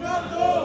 Gato!